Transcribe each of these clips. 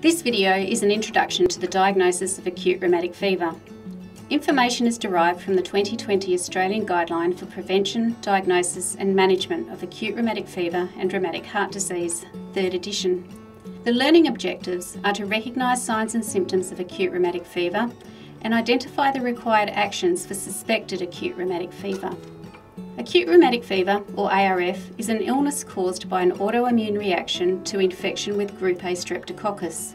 This video is an introduction to the diagnosis of acute rheumatic fever. Information is derived from the 2020 Australian Guideline for Prevention, Diagnosis and Management of Acute Rheumatic Fever and Rheumatic Heart Disease, 3rd edition. The learning objectives are to recognise signs and symptoms of acute rheumatic fever and identify the required actions for suspected acute rheumatic fever. Acute rheumatic fever, or ARF, is an illness caused by an autoimmune reaction to infection with group A streptococcus.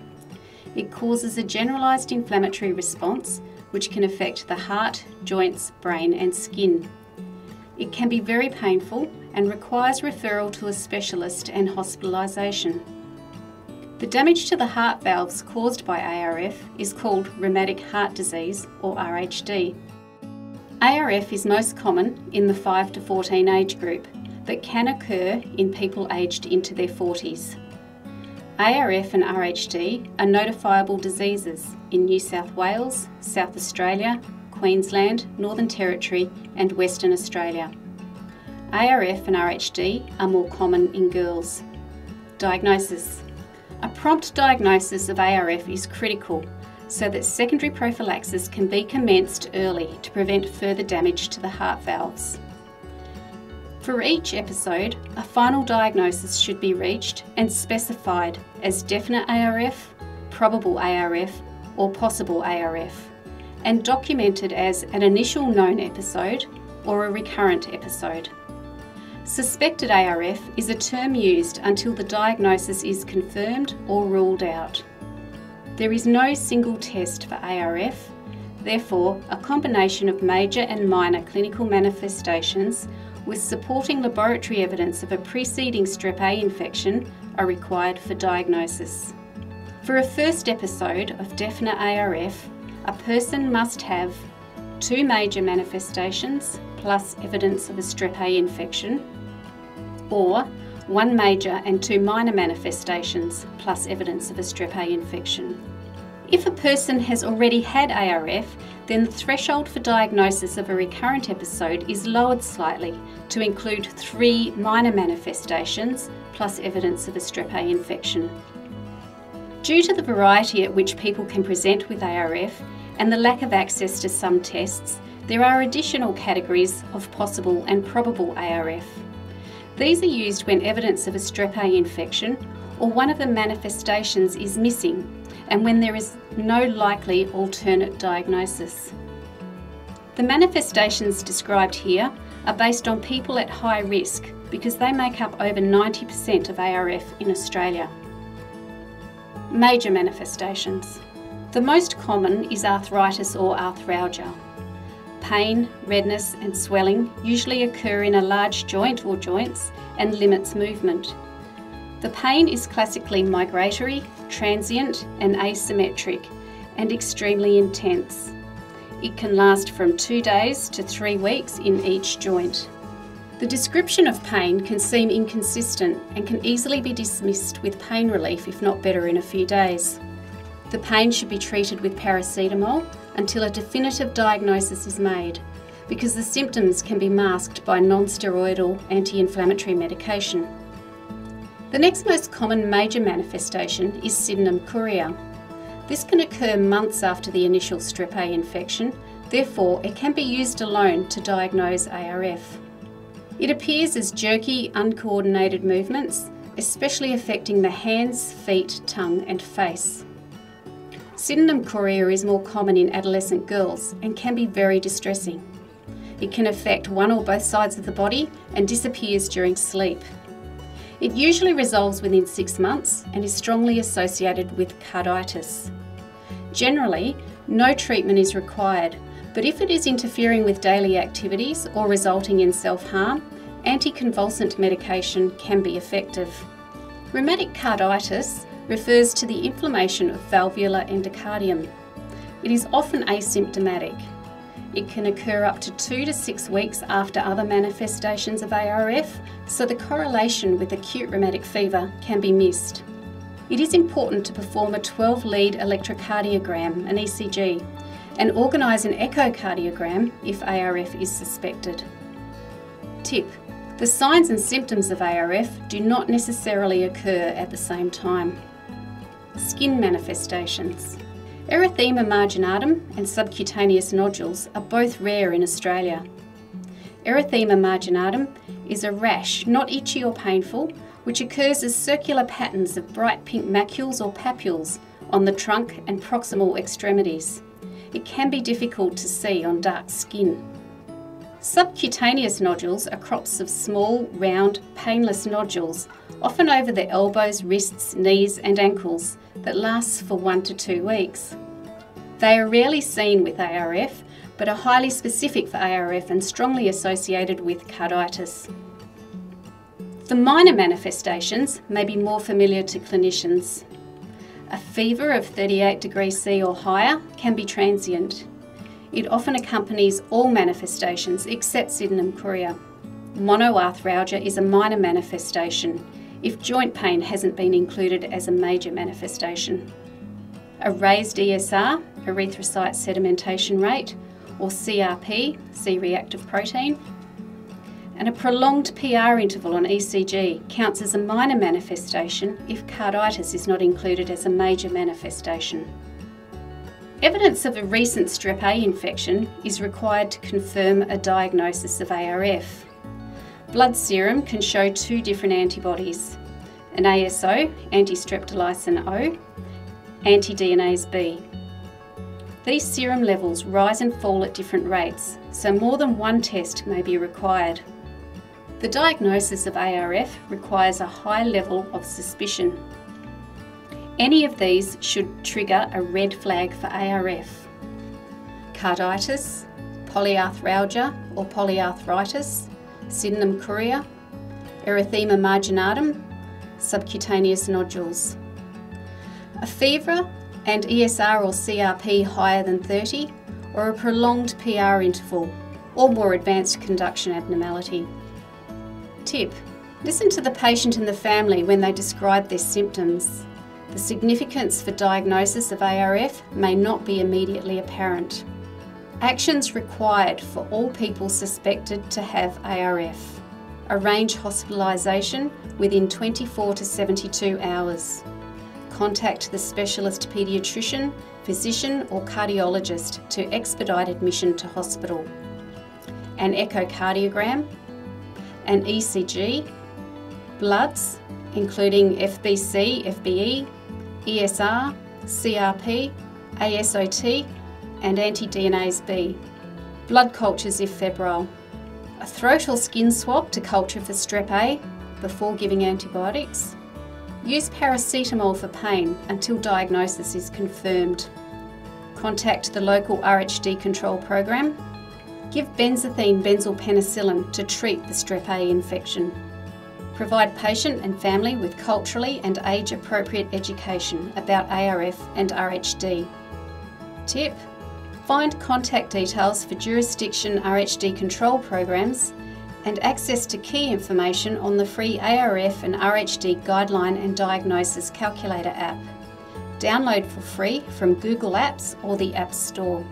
It causes a generalised inflammatory response which can affect the heart, joints, brain and skin. It can be very painful and requires referral to a specialist and hospitalisation. The damage to the heart valves caused by ARF is called rheumatic heart disease or RHD. ARF is most common in the 5 to 14 age group, but can occur in people aged into their 40s. ARF and RHD are notifiable diseases in New South Wales, South Australia, Queensland, Northern Territory and Western Australia. ARF and RHD are more common in girls. Diagnosis A prompt diagnosis of ARF is critical so that secondary prophylaxis can be commenced early to prevent further damage to the heart valves. For each episode, a final diagnosis should be reached and specified as definite ARF, probable ARF, or possible ARF, and documented as an initial known episode or a recurrent episode. Suspected ARF is a term used until the diagnosis is confirmed or ruled out. There is no single test for ARF, therefore, a combination of major and minor clinical manifestations with supporting laboratory evidence of a preceding strep A infection are required for diagnosis. For a first episode of definite ARF, a person must have two major manifestations plus evidence of a strep A infection, or one major and two minor manifestations, plus evidence of a strep A infection. If a person has already had ARF, then the threshold for diagnosis of a recurrent episode is lowered slightly to include three minor manifestations plus evidence of a strep A infection. Due to the variety at which people can present with ARF and the lack of access to some tests, there are additional categories of possible and probable ARF. These are used when evidence of a strep A infection or one of the manifestations is missing and when there is no likely alternate diagnosis. The manifestations described here are based on people at high risk because they make up over 90% of ARF in Australia. Major manifestations. The most common is arthritis or arthralgia. Pain, redness and swelling usually occur in a large joint or joints and limits movement. The pain is classically migratory, transient and asymmetric and extremely intense. It can last from two days to three weeks in each joint. The description of pain can seem inconsistent and can easily be dismissed with pain relief if not better in a few days. The pain should be treated with paracetamol until a definitive diagnosis is made, because the symptoms can be masked by non-steroidal anti-inflammatory medication. The next most common major manifestation is sydenham chorea. This can occur months after the initial strep A infection, therefore it can be used alone to diagnose ARF. It appears as jerky, uncoordinated movements, especially affecting the hands, feet, tongue and face. Sydenham chorea is more common in adolescent girls and can be very distressing. It can affect one or both sides of the body and disappears during sleep. It usually resolves within six months and is strongly associated with carditis. Generally, no treatment is required, but if it is interfering with daily activities or resulting in self-harm, anticonvulsant medication can be effective. Rheumatic carditis refers to the inflammation of valvular endocardium. It is often asymptomatic. It can occur up to two to six weeks after other manifestations of ARF, so the correlation with acute rheumatic fever can be missed. It is important to perform a 12 lead electrocardiogram, an ECG, and organise an echocardiogram if ARF is suspected. Tip The signs and symptoms of ARF do not necessarily occur at the same time. Skin manifestations. Erythema marginatum and subcutaneous nodules are both rare in Australia. Erythema marginatum is a rash, not itchy or painful, which occurs as circular patterns of bright pink macules or papules on the trunk and proximal extremities. It can be difficult to see on dark skin. Subcutaneous nodules are crops of small, round, painless nodules, often over the elbows, wrists, knees, and ankles, that lasts for one to two weeks. They are rarely seen with ARF, but are highly specific for ARF and strongly associated with carditis. The minor manifestations may be more familiar to clinicians. A fever of 38 degrees C or higher can be transient. It often accompanies all manifestations except sydenham Monoarthralgia is a minor manifestation if joint pain hasn't been included as a major manifestation. A raised ESR, erythrocyte sedimentation rate, or CRP, C-reactive protein, and a prolonged PR interval on ECG counts as a minor manifestation if carditis is not included as a major manifestation. Evidence of a recent strep A infection is required to confirm a diagnosis of ARF. Blood serum can show two different antibodies, an ASO, anti-streptolysin O, anti-DNase B. These serum levels rise and fall at different rates, so more than one test may be required. The diagnosis of ARF requires a high level of suspicion any of these should trigger a red flag for ARF. Carditis, polyarthralgia or polyarthritis, sydenham chorea, erythema marginatum, subcutaneous nodules. A fever and ESR or CRP higher than 30 or a prolonged PR interval or more advanced conduction abnormality. Tip. Listen to the patient and the family when they describe their symptoms. The significance for diagnosis of ARF may not be immediately apparent. Actions required for all people suspected to have ARF. Arrange hospitalisation within 24 to 72 hours. Contact the specialist paediatrician, physician or cardiologist to expedite admission to hospital. An echocardiogram, an ECG, bloods including FBC, FBE, ESR, CRP, ASOT, and anti-DNase B. Blood cultures if febrile. A throat or skin swab to culture for strep A before giving antibiotics. Use paracetamol for pain until diagnosis is confirmed. Contact the local RHD control program. Give benzathine benzylpenicillin to treat the strep A infection. Provide patient and family with culturally and age appropriate education about ARF and RHD. Tip Find contact details for jurisdiction RHD control programs and access to key information on the free ARF and RHD Guideline and Diagnosis Calculator app. Download for free from Google Apps or the App Store.